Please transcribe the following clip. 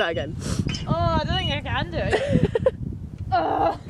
that again. Oh, I don't think I can do it.